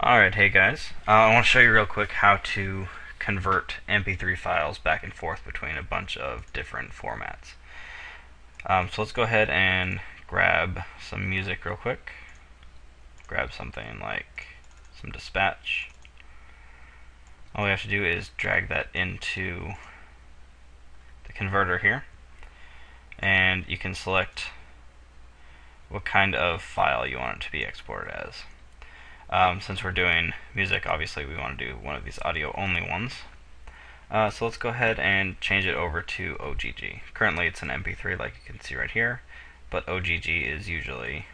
Alright, hey guys. Uh, I want to show you real quick how to convert MP3 files back and forth between a bunch of different formats. Um, so let's go ahead and grab some music real quick. Grab something like some dispatch. All we have to do is drag that into the converter here. And you can select what kind of file you want it to be exported as. Um, since we're doing music, obviously we want to do one of these audio only ones. Uh, so let's go ahead and change it over to OGG. Currently it's an MP3 like you can see right here, but OGG is usually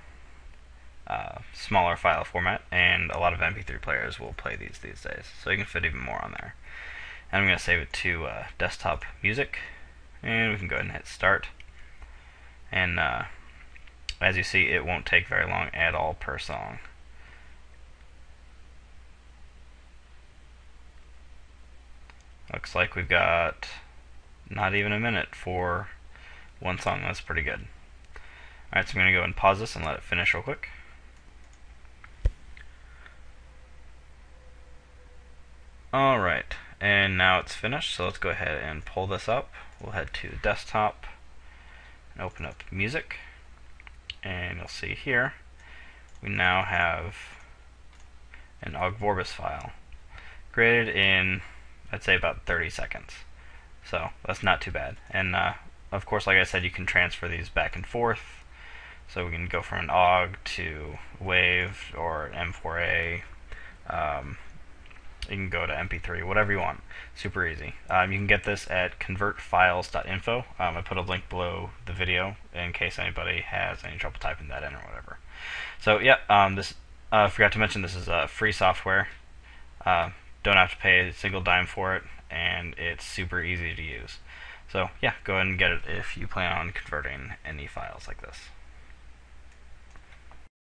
uh, smaller file format, and a lot of MP3 players will play these these days, so you can fit even more on there. And I'm going to save it to uh, desktop music, and we can go ahead and hit start. And uh, as you see, it won't take very long at all per song. Looks like we've got not even a minute for one song. That's pretty good. Alright, so I'm going to go and pause this and let it finish real quick. Alright, and now it's finished, so let's go ahead and pull this up. We'll head to the desktop and open up music. And you'll see here, we now have an Ogg Vorbis file created in I'd say about 30 seconds. So that's not too bad. And uh, of course, like I said, you can transfer these back and forth. So we can go from an OGG to WAV or M4A. Um, you can go to MP3, whatever you want. Super easy. Um, you can get this at convertfiles.info. Um, I put a link below the video in case anybody has any trouble typing that in or whatever. So yeah, um, this I uh, forgot to mention this is uh, free software. Uh, don't have to pay a single dime for it, and it's super easy to use. So yeah, go ahead and get it if you plan on converting any files like this.